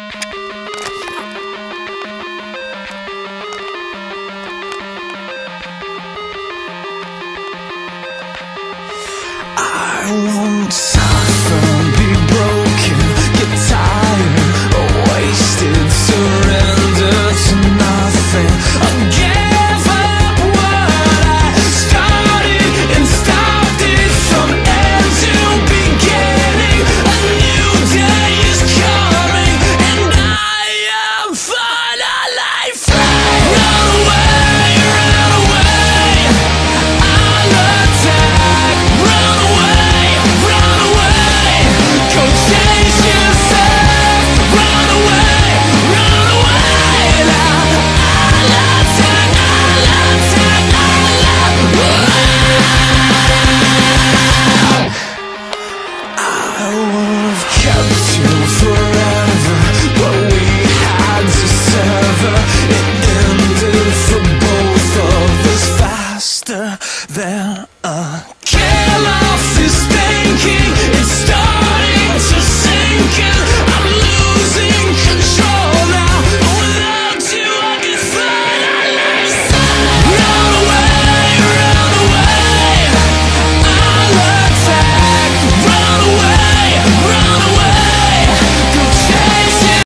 I want some there again.